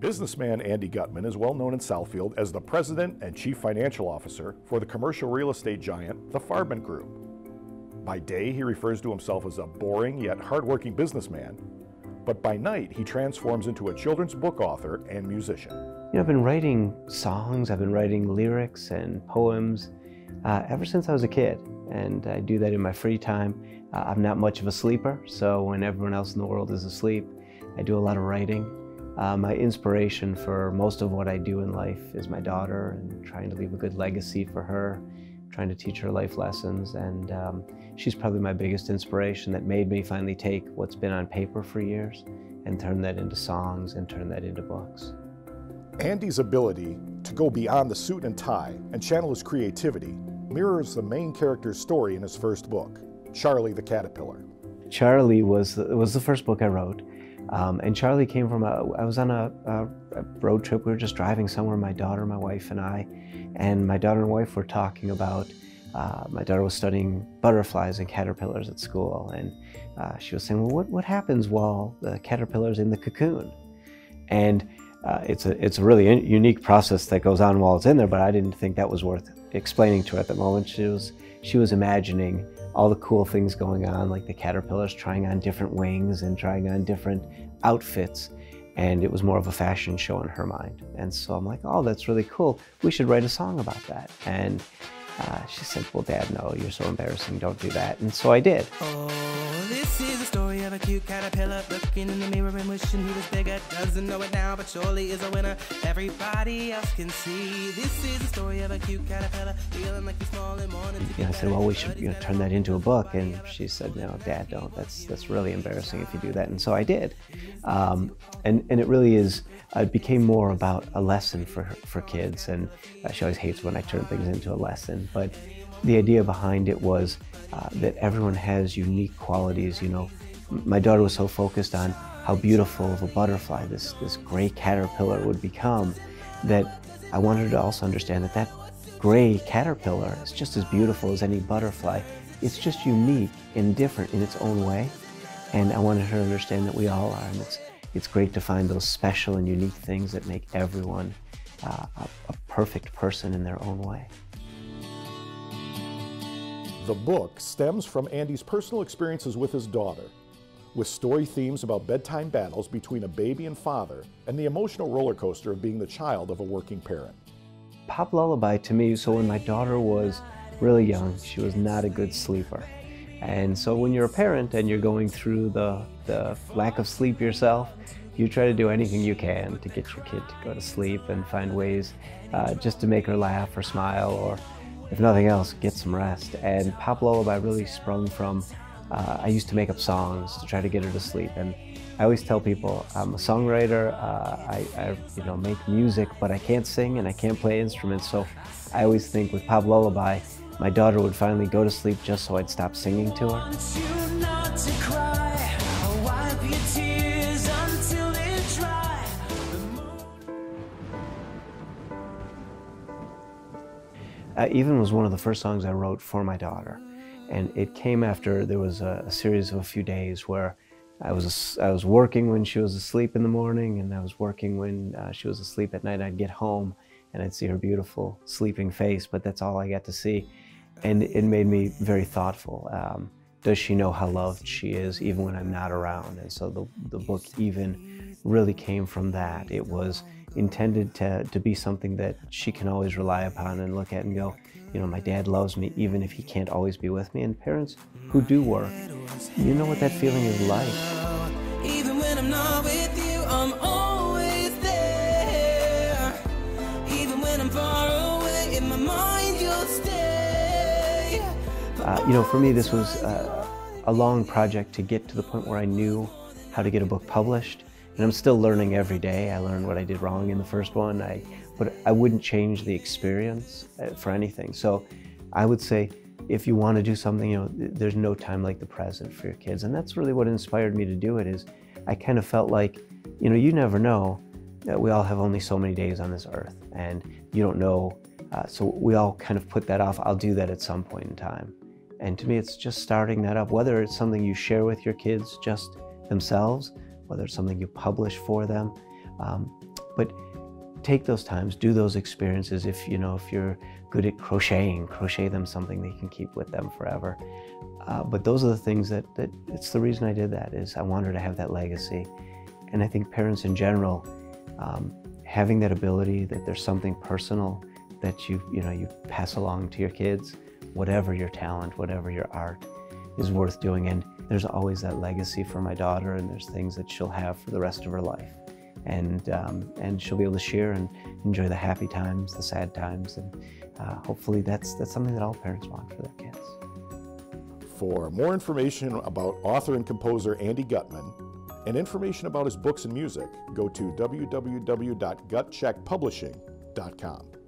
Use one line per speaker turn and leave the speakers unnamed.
Businessman Andy Gutman is well known in Southfield as the president and chief financial officer for the commercial real estate giant, the Farbman Group. By day, he refers to himself as a boring yet hardworking businessman, but by night, he transforms into a children's book author and musician.
You know, I've been writing songs, I've been writing lyrics and poems uh, ever since I was a kid, and I do that in my free time. Uh, I'm not much of a sleeper, so when everyone else in the world is asleep, I do a lot of writing. Uh, my inspiration for most of what I do in life is my daughter and trying to leave a good legacy for her, trying to teach her life lessons. And um, she's probably my biggest inspiration that made me finally take what's been on paper for years and turn that into songs and turn that into books.
Andy's ability to go beyond the suit and tie and channel his creativity mirrors the main character's story in his first book, Charlie the Caterpillar.
Charlie was, was the first book I wrote. Um, and Charlie came from a, I was on a, a, road trip. We were just driving somewhere, my daughter, my wife, and I. And my daughter and wife were talking about, uh, my daughter was studying butterflies and caterpillars at school. And uh, she was saying, well, what, what happens while the caterpillar's in the cocoon? And uh, it's, a, it's a really unique process that goes on while it's in there, but I didn't think that was worth explaining to her at the moment. She was, she was imagining all the cool things going on, like the caterpillars trying on different wings and trying on different outfits. And it was more of a fashion show in her mind. And so I'm like, oh, that's really cool. We should write a song about that. And uh, she said, well, Dad, no, you're so embarrassing. Don't do that. And so I did.
Oh, cute caterpillar looking in the mirror and wishing he was bigger. Doesn't know it now, but surely is a winner. Everybody else can see. This is a story of a cute caterpillar feeling like he's small and wanting to
yeah, I said, well, we should you know, turn that into a book. And she said, no, Dad, don't. That's that's really embarrassing if you do that. And so I did. Um, and, and it really is uh, it became more about a lesson for for kids, and uh, she always hates when I turn things into a lesson. But the idea behind it was uh, that everyone has unique qualities. You know, my daughter was so focused on how beautiful of a butterfly this this gray caterpillar would become that I wanted her to also understand that that gray caterpillar is just as beautiful as any butterfly. It's just unique and different in its own way. And I wanted her to understand that we all are. And it's, it's great to find those special and unique things that make everyone uh, a, a perfect person in their own way.
The book stems from Andy's personal experiences with his daughter, with story themes about bedtime battles between a baby and father and the emotional roller coaster of being the child of a working parent.
Pop Lullaby to me, so when my daughter was really young, she was not a good sleeper. And so when you're a parent and you're going through the, the lack of sleep yourself, you try to do anything you can to get your kid to go to sleep and find ways uh, just to make her laugh or smile or if nothing else, get some rest. And Pop Lullaby really sprung from, uh, I used to make up songs to try to get her to sleep. And I always tell people I'm a songwriter, uh, I, I, you know, make music, but I can't sing and I can't play instruments. So I always think with Pop Lullaby, my daughter would finally go to sleep just so I'd stop singing to her. Uh, Even was one of the first songs I wrote for my daughter. And it came after there was a, a series of a few days where I was, I was working when she was asleep in the morning and I was working when uh, she was asleep at night. I'd get home and I'd see her beautiful sleeping face, but that's all I got to see and it made me very thoughtful. Um, does she know how loved she is even when I'm not around? And so the, the book even really came from that. It was intended to, to be something that she can always rely upon and look at and go, you know, my dad loves me even if he can't always be with me. And parents who do work, you know what that feeling is like. Even when I'm not with you, I'm always there. Even when I'm far away, in my mind you'll stay. Uh, you know, for me, this was uh, a long project to get to the point where I knew how to get a book published. And I'm still learning every day. I learned what I did wrong in the first one, I, but I wouldn't change the experience uh, for anything. So I would say, if you want to do something, you know, there's no time like the present for your kids. And that's really what inspired me to do it is I kind of felt like, you know, you never know that we all have only so many days on this earth and you don't know. Uh, so we all kind of put that off. I'll do that at some point in time. And to me, it's just starting that up, whether it's something you share with your kids just themselves, whether it's something you publish for them. Um, but take those times, do those experiences. If you know, if you're good at crocheting, crochet them something they can keep with them forever. Uh, but those are the things that, that it's the reason I did that is I wanted to have that legacy. And I think parents in general, um, having that ability that there's something personal that you, you know, you pass along to your kids, whatever your talent, whatever your art, is worth doing. And there's always that legacy for my daughter, and there's things that she'll have for the rest of her life. And, um, and she'll be able to share and enjoy the happy times, the sad times, and uh, hopefully that's, that's something that all parents want for their kids.
For more information about author and composer Andy Gutman and information about his books and music, go to www.gutcheckpublishing.com.